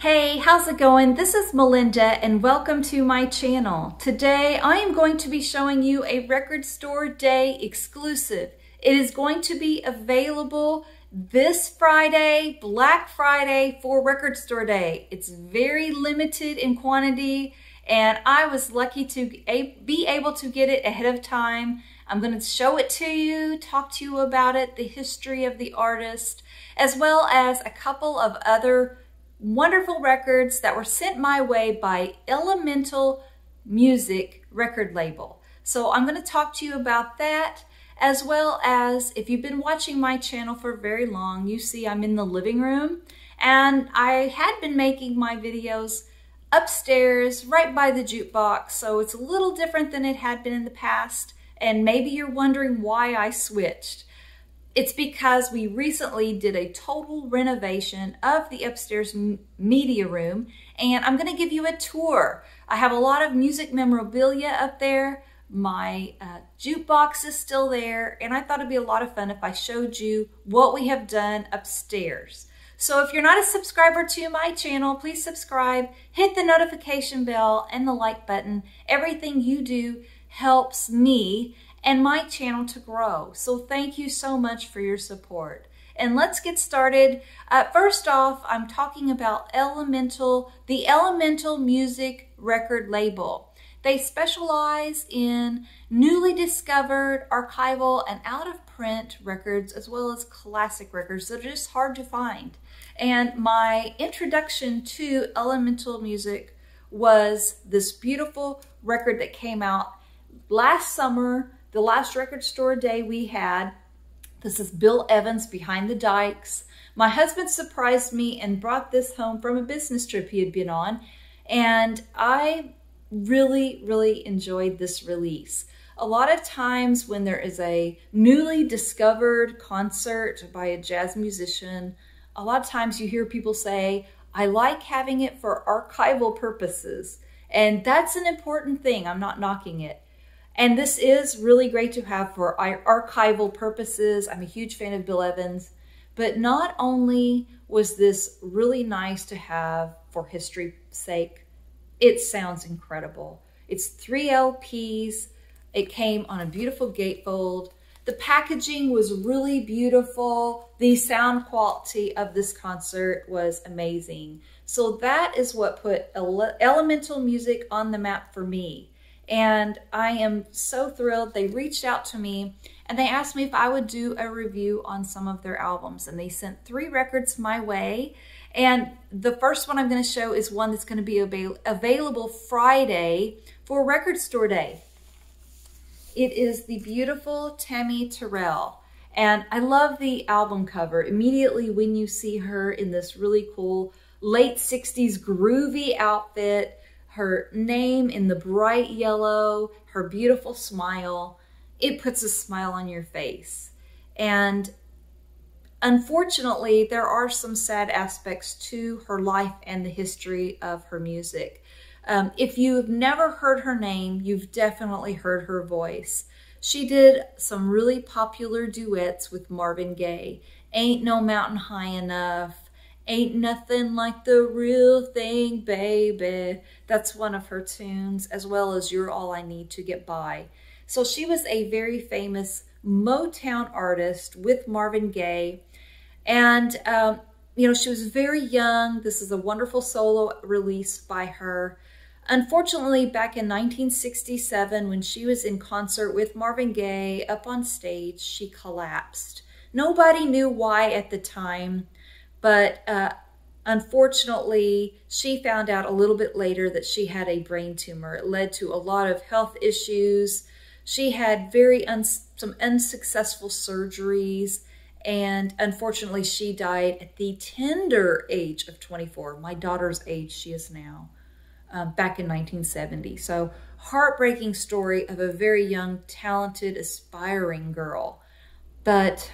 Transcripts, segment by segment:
Hey, how's it going? This is Melinda and welcome to my channel. Today I am going to be showing you a Record Store Day exclusive. It is going to be available this Friday, Black Friday for Record Store Day. It's very limited in quantity and I was lucky to be able to get it ahead of time. I'm going to show it to you, talk to you about it, the history of the artist, as well as a couple of other wonderful records that were sent my way by Elemental Music record label. So I'm going to talk to you about that as well as if you've been watching my channel for very long, you see I'm in the living room and I had been making my videos upstairs right by the jukebox. So it's a little different than it had been in the past. And maybe you're wondering why I switched. It's because we recently did a total renovation of the upstairs media room, and I'm going to give you a tour. I have a lot of music memorabilia up there. My uh, jukebox is still there, and I thought it'd be a lot of fun if I showed you what we have done upstairs. So if you're not a subscriber to my channel, please subscribe, hit the notification bell and the like button. Everything you do helps me and my channel to grow. So thank you so much for your support. And let's get started. Uh, first off, I'm talking about Elemental, the Elemental Music record label. They specialize in newly discovered, archival, and out of print records, as well as classic records that are just hard to find. And my introduction to Elemental Music was this beautiful record that came out last summer the last record store day we had. This is Bill Evans Behind the Dikes. My husband surprised me and brought this home from a business trip he had been on. And I really, really enjoyed this release. A lot of times when there is a newly discovered concert by a jazz musician, a lot of times you hear people say, I like having it for archival purposes. And that's an important thing. I'm not knocking it. And this is really great to have for archival purposes. I'm a huge fan of Bill Evans. But not only was this really nice to have for history's sake, it sounds incredible. It's three LPs. It came on a beautiful gatefold. The packaging was really beautiful. The sound quality of this concert was amazing. So that is what put Elemental Music on the map for me. And I am so thrilled. They reached out to me and they asked me if I would do a review on some of their albums. And they sent three records my way. And the first one I'm going to show is one that's going to be avail available Friday for Record Store Day. It is the beautiful Tammi Terrell. And I love the album cover. Immediately when you see her in this really cool late 60s groovy outfit, her name in the bright yellow, her beautiful smile, it puts a smile on your face. And unfortunately, there are some sad aspects to her life and the history of her music. Um, if you've never heard her name, you've definitely heard her voice. She did some really popular duets with Marvin Gaye. Ain't No Mountain High Enough, Ain't nothing like the real thing, baby. That's one of her tunes, as well as You're All I Need to Get By. So she was a very famous Motown artist with Marvin Gaye. And, um, you know, she was very young. This is a wonderful solo release by her. Unfortunately, back in 1967, when she was in concert with Marvin Gaye up on stage, she collapsed. Nobody knew why at the time. But uh, unfortunately, she found out a little bit later that she had a brain tumor. It led to a lot of health issues. She had very un some unsuccessful surgeries. And unfortunately, she died at the tender age of 24, my daughter's age she is now, um, back in 1970. So heartbreaking story of a very young, talented, aspiring girl. But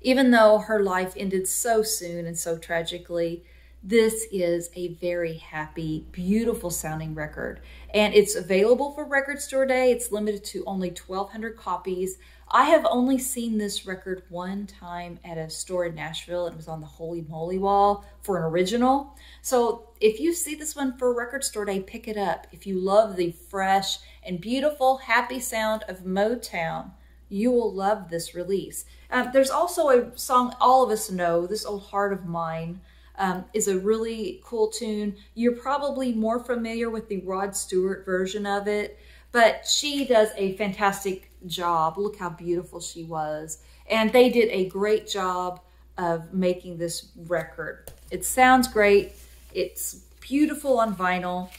even though her life ended so soon and so tragically, This is a very happy, beautiful sounding record. And it's available for Record Store Day. It's limited to only 1,200 copies. I have only seen this record one time at a store in Nashville. It was on the Holy Moly wall for an original. So if you see this one for Record Store Day, pick it up. If you love the fresh and beautiful, happy sound of Motown, you will love this release. Uh, there's also a song all of us know, This Old Heart of Mine, um, is a really cool tune. You're probably more familiar with the Rod Stewart version of it, but she does a fantastic job. Look how beautiful she was. And they did a great job of making this record. It sounds great. It's beautiful on vinyl.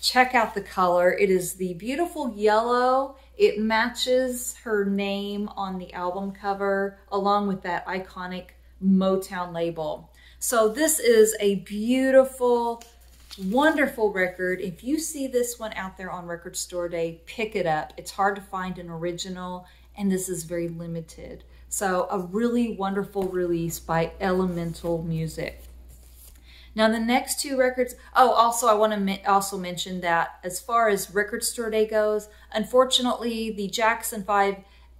Check out the color. It is the beautiful yellow. It matches her name on the album cover along with that iconic Motown label. So this is a beautiful, wonderful record. If you see this one out there on Record Store Day, pick it up. It's hard to find an original, and this is very limited. So a really wonderful release by Elemental Music. Now the next two records, oh, also I want to also mention that as far as Record Store Day goes, unfortunately the Jackson 5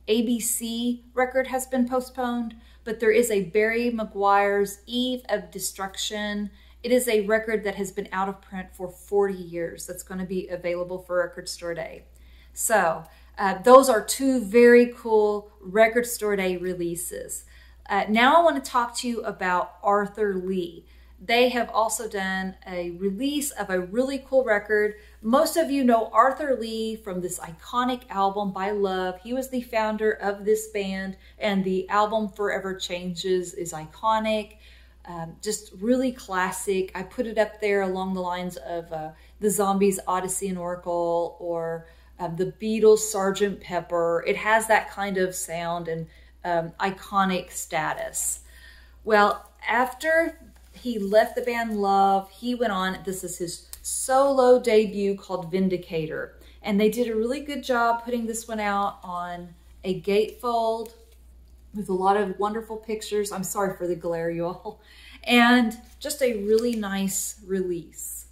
ABC record has been postponed but there is a Barry McGuire's Eve of Destruction. It is a record that has been out of print for 40 years. That's going to be available for Record Store Day. So uh, those are two very cool Record Store Day releases. Uh, now I want to talk to you about Arthur Lee they have also done a release of a really cool record. Most of you know Arthur Lee from this iconic album by Love. He was the founder of this band, and the album Forever Changes is iconic. Um, just really classic. I put it up there along the lines of uh, the Zombies Odyssey and Oracle or um, the Beatles Sergeant Pepper. It has that kind of sound and um, iconic status. Well, after he left the band Love. He went on, this is his solo debut called Vindicator. And they did a really good job putting this one out on a gatefold with a lot of wonderful pictures. I'm sorry for the glare, you all. And just a really nice release.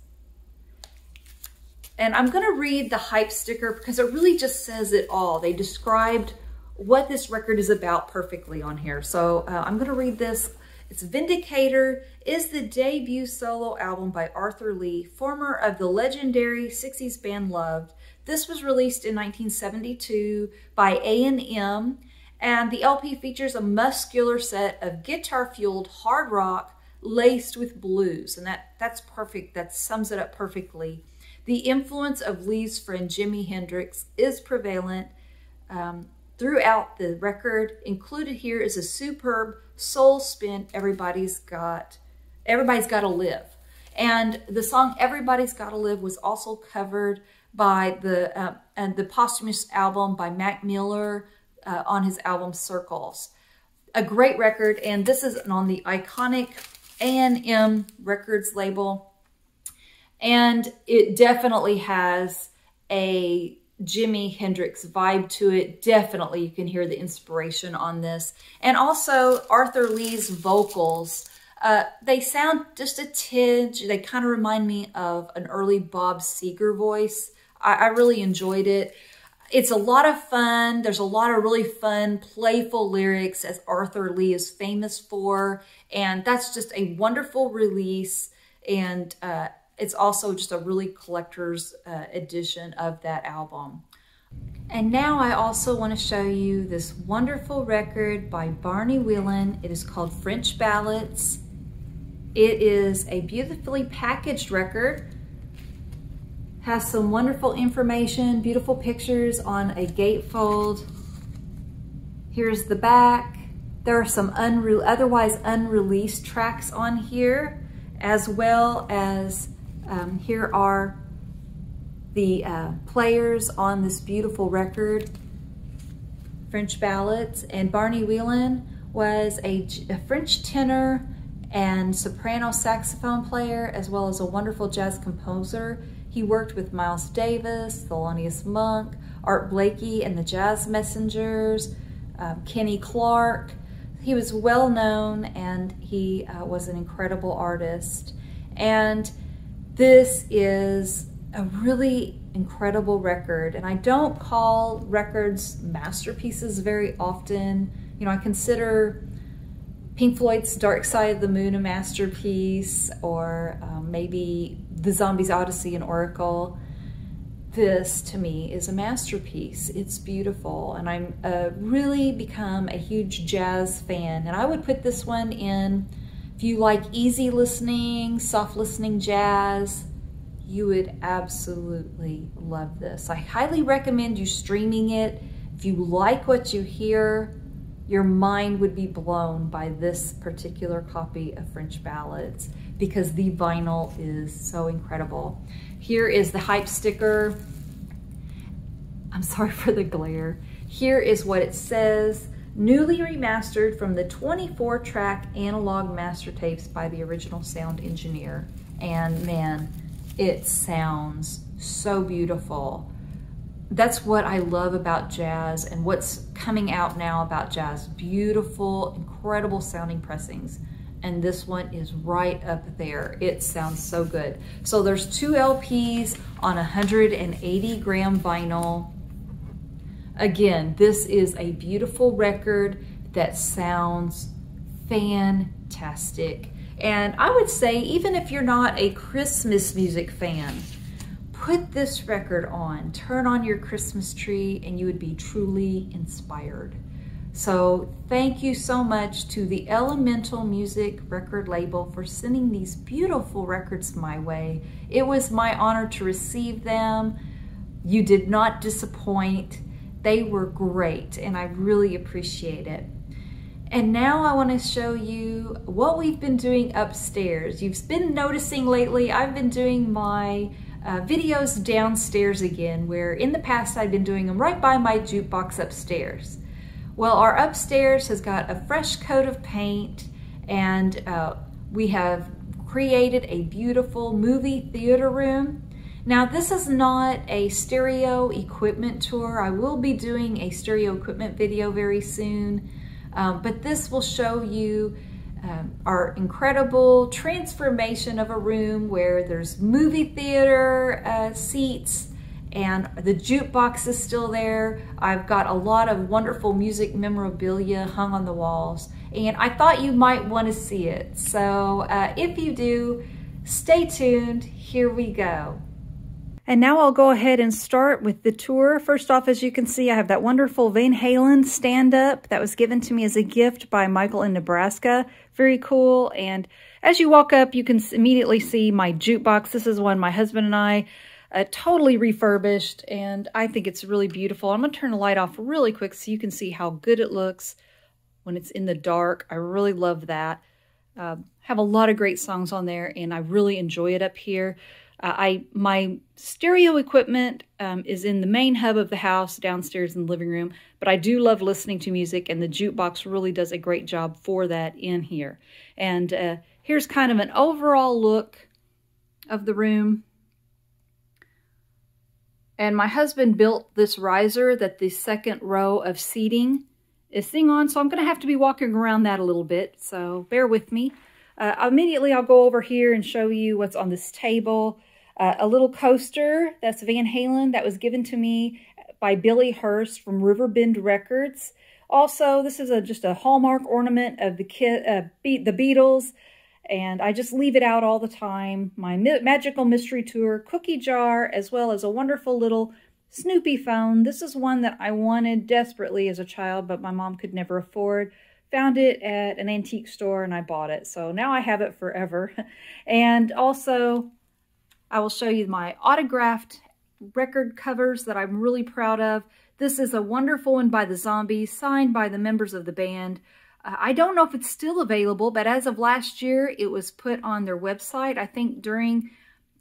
And I'm going to read the hype sticker because it really just says it all. They described what this record is about perfectly on here. So uh, I'm going to read this it's Vindicator is the debut solo album by Arthur Lee, former of the legendary 60s band Loved. This was released in 1972 by A&M, and the LP features a muscular set of guitar-fueled hard rock laced with blues, and that, that's perfect. That sums it up perfectly. The influence of Lee's friend Jimi Hendrix is prevalent um, throughout the record. Included here is a superb soul spin everybody's got everybody's got to live. And the song everybody's got to live was also covered by the uh, and the posthumous album by mac miller uh, on his album circles. A great record and this is on the iconic a&m records label. And it definitely has a Jimi Hendrix vibe to it. Definitely you can hear the inspiration on this. And also Arthur Lee's vocals. Uh, they sound just a tinge. They kind of remind me of an early Bob Seger voice. I, I really enjoyed it. It's a lot of fun. There's a lot of really fun, playful lyrics as Arthur Lee is famous for. And that's just a wonderful release. And uh, it's also just a really collector's uh, edition of that album. And now I also want to show you this wonderful record by Barney Wilen. It is called French Ballads. It is a beautifully packaged record. Has some wonderful information, beautiful pictures on a gatefold. Here's the back. There are some unre otherwise unreleased tracks on here, as well as um, here are the uh, players on this beautiful record, French Ballads. And Barney Wilen was a, a French tenor and soprano saxophone player, as well as a wonderful jazz composer. He worked with Miles Davis, Thelonious Monk, Art Blakey and the Jazz Messengers, um, Kenny Clarke. he was well known and he uh, was an incredible artist. And this is a really incredible record. And I don't call records masterpieces very often. You know, I consider Pink Floyd's Dark Side of the Moon a masterpiece, or um, maybe The Zombies Odyssey and Oracle. This, to me, is a masterpiece. It's beautiful, and I'm uh, really become a huge jazz fan. And I would put this one in, if you like easy listening, soft listening jazz, you would absolutely love this. I highly recommend you streaming it. If you like what you hear, your mind would be blown by this particular copy of French Ballads because the vinyl is so incredible. Here is the hype sticker. I'm sorry for the glare. Here is what it says. Newly remastered from the 24 track analog master tapes by the original sound engineer. And man, it sounds so beautiful that's what I love about jazz and what's coming out now about jazz. Beautiful, incredible sounding pressings. And this one is right up there. It sounds so good. So there's two LPs on 180 gram vinyl. Again, this is a beautiful record that sounds fantastic. And I would say, even if you're not a Christmas music fan, put this record on, turn on your Christmas tree, and you would be truly inspired. So thank you so much to the Elemental Music record label for sending these beautiful records my way. It was my honor to receive them. You did not disappoint. They were great and I really appreciate it. And now I want to show you what we've been doing upstairs. You've been noticing lately I've been doing my uh, videos downstairs again, where in the past I've been doing them right by my jukebox upstairs. Well, our upstairs has got a fresh coat of paint and uh, we have created a beautiful movie theater room. Now, this is not a stereo equipment tour. I will be doing a stereo equipment video very soon, um, but this will show you um, our incredible transformation of a room where there's movie theater uh, seats and the jukebox is still there. I've got a lot of wonderful music memorabilia hung on the walls and I thought you might want to see it. So uh, if you do, stay tuned. Here we go. And now I'll go ahead and start with the tour. First off, as you can see, I have that wonderful Van Halen stand-up that was given to me as a gift by Michael in Nebraska. Very cool. And as you walk up, you can immediately see my jukebox. This is one my husband and I uh, totally refurbished, and I think it's really beautiful. I'm going to turn the light off really quick so you can see how good it looks when it's in the dark. I really love that. Uh, have a lot of great songs on there, and I really enjoy it up here. Uh, I my stereo equipment um, is in the main hub of the house downstairs in the living room, but I do love listening to music, and the jukebox really does a great job for that in here. And uh, here's kind of an overall look of the room. And my husband built this riser that the second row of seating is sitting on, so I'm going to have to be walking around that a little bit, so bear with me. Uh, immediately, I'll go over here and show you what's on this table. Uh, a little coaster, that's Van Halen, that was given to me by Billy Hurst from Riverbend Records. Also, this is a, just a hallmark ornament of the, kid, uh, Be the Beatles, and I just leave it out all the time. My Magical Mystery Tour cookie jar, as well as a wonderful little Snoopy phone. This is one that I wanted desperately as a child, but my mom could never afford. Found it at an antique store and I bought it. So now I have it forever. and also I will show you my autographed record covers that I'm really proud of. This is a wonderful one by the Zombies, signed by the members of the band. Uh, I don't know if it's still available, but as of last year, it was put on their website. I think during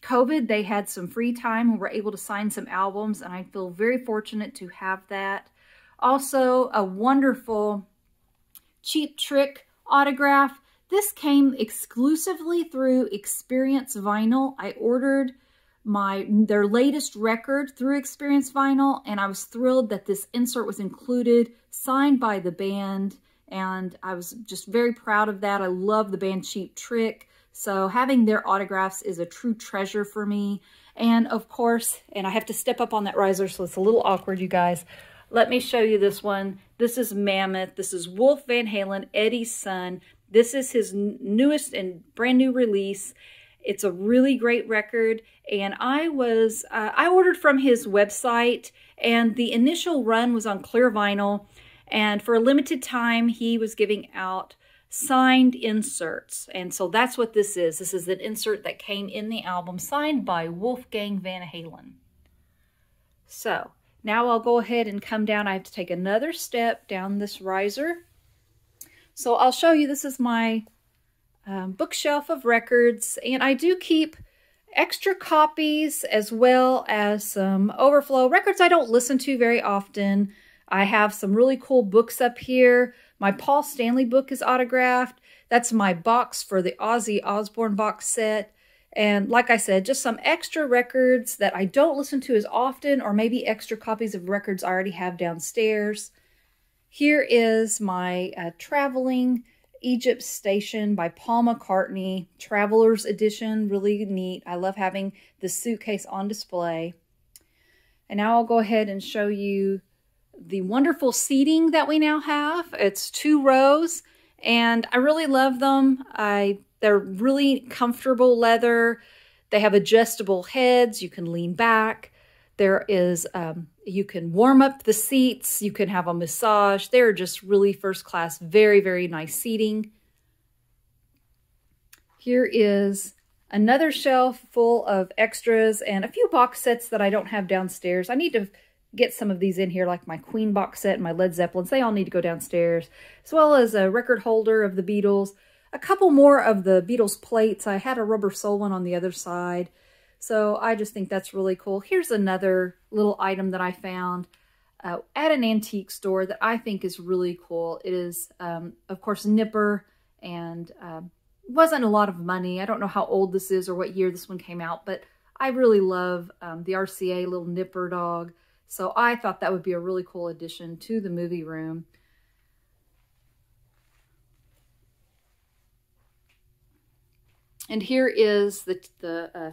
COVID, they had some free time and were able to sign some albums, and I feel very fortunate to have that. Also, a wonderful Cheap Trick autograph this came exclusively through Experience Vinyl. I ordered my their latest record through Experience Vinyl, and I was thrilled that this insert was included, signed by the band, and I was just very proud of that. I love the band Cheap Trick, so having their autographs is a true treasure for me. And of course, and I have to step up on that riser, so it's a little awkward, you guys. Let me show you this one. This is Mammoth. This is Wolf Van Halen, Eddie's son. This is his newest and brand new release. It's a really great record, and I was uh, I ordered from his website, and the initial run was on clear vinyl, and for a limited time, he was giving out signed inserts. And so that's what this is. This is an insert that came in the album signed by Wolfgang Van Halen. So now I'll go ahead and come down. I have to take another step down this riser. So I'll show you, this is my um, bookshelf of records. And I do keep extra copies as well as some overflow records I don't listen to very often. I have some really cool books up here. My Paul Stanley book is autographed. That's my box for the Ozzy Osbourne box set. And like I said, just some extra records that I don't listen to as often, or maybe extra copies of records I already have downstairs. Here is my uh, Traveling Egypt Station by Paul McCartney, Traveler's Edition, really neat. I love having the suitcase on display. And now I'll go ahead and show you the wonderful seating that we now have. It's two rows and I really love them. I They're really comfortable leather. They have adjustable heads. You can lean back. There is, um, you can warm up the seats. You can have a massage. They're just really first class, very, very nice seating. Here is another shelf full of extras and a few box sets that I don't have downstairs. I need to get some of these in here, like my Queen box set and my Led Zeppelins. They all need to go downstairs, as well as a record holder of the Beatles. A couple more of the Beatles plates. I had a Rubber Soul one on the other side. So I just think that's really cool. Here's another little item that I found uh, at an antique store that I think is really cool. It is, um, of course, Nipper and uh, wasn't a lot of money. I don't know how old this is or what year this one came out, but I really love um, the RCA little Nipper dog. So I thought that would be a really cool addition to the movie room. And here is the, the, uh,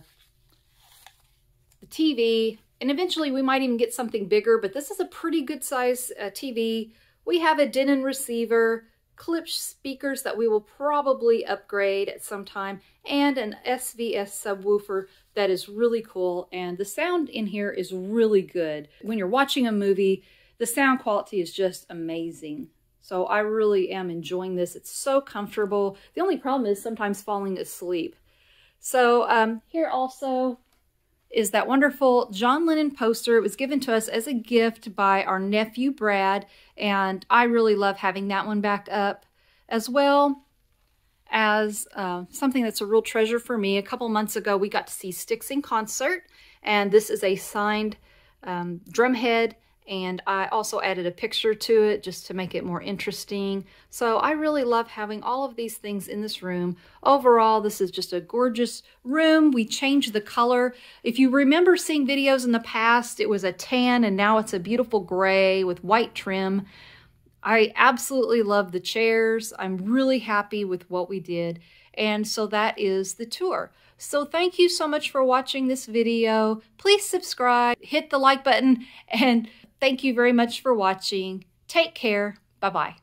TV. And eventually we might even get something bigger, but this is a pretty good size uh, TV. We have a Denon receiver, Klipsch speakers that we will probably upgrade at some time, and an SVS subwoofer that is really cool. And the sound in here is really good. When you're watching a movie, the sound quality is just amazing. So I really am enjoying this. It's so comfortable. The only problem is sometimes falling asleep. So um, here also is that wonderful John Lennon poster. It was given to us as a gift by our nephew, Brad, and I really love having that one back up as well as uh, something that's a real treasure for me. A couple months ago, we got to see Styx in concert, and this is a signed um, drumhead and I also added a picture to it just to make it more interesting. So I really love having all of these things in this room. Overall, this is just a gorgeous room. We changed the color. If you remember seeing videos in the past, it was a tan and now it's a beautiful gray with white trim. I absolutely love the chairs. I'm really happy with what we did. And so that is the tour. So thank you so much for watching this video. Please subscribe, hit the like button, and Thank you very much for watching. Take care. Bye-bye.